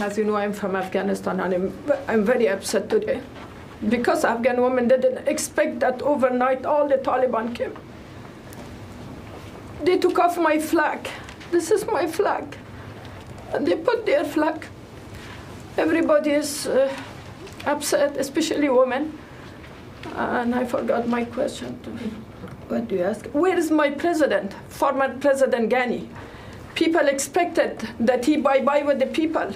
As you know, I'm from Afghanistan and I'm, I'm very upset today because Afghan women didn't expect that overnight all the Taliban came. They took off my flag. This is my flag. And they put their flag. Everybody is uh, upset, especially women. And I forgot my question. What do you ask? Where is my president, former President Ghani? People expected that he bye-bye with the people.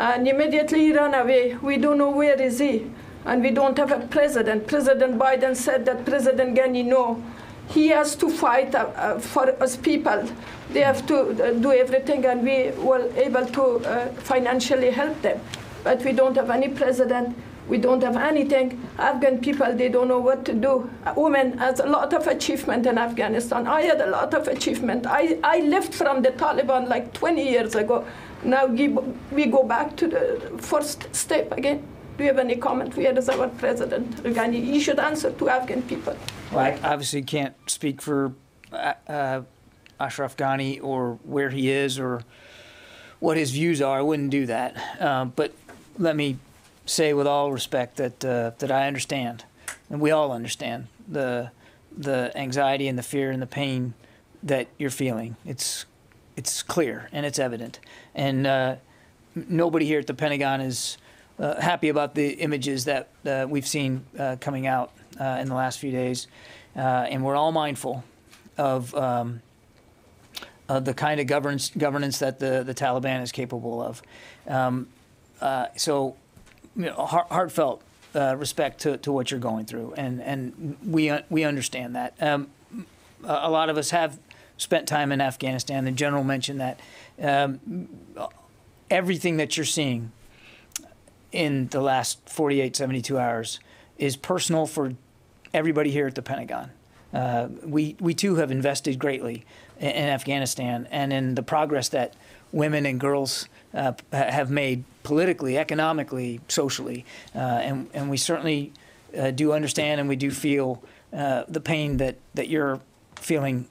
And immediately he ran away. We don't know where is he. And we don't have a president. President Biden said that President Ghani, no, he has to fight uh, uh, for us people. They have to uh, do everything, and we were able to uh, financially help them. But we don't have any president. We don't have anything. Afghan people, they don't know what to do. A woman has a lot of achievement in Afghanistan. I had a lot of achievement. I, I left from the Taliban like 20 years ago. Now we go back to the first step again. Do you have any comment? Where is our president, Ghani? He should answer to Afghan people. Well, I obviously can't speak for uh, uh, Ashraf Ghani or where he is or what his views are. I wouldn't do that. Um, but let me say with all respect that uh, that I understand, and we all understand the the anxiety and the fear and the pain that you're feeling. It's it's clear and it's evident, and uh, nobody here at the Pentagon is uh, happy about the images that uh, we've seen uh, coming out uh, in the last few days, and we're all mindful of. Um, the kind of governance governance that the, the Taliban is capable of. Um, so you know, heart, heartfelt uh, respect to, to what you're going through, and and we we understand that. Um, a lot of us have spent time in Afghanistan. The general mentioned that um, everything that you're seeing in the last 48, 72 hours is personal for everybody here at the Pentagon. Uh, we we too have invested greatly in, in Afghanistan and in the progress that women and girls uh, have made politically, economically, socially, uh, and and we certainly uh, do understand and we do feel uh, the pain that that you're feeling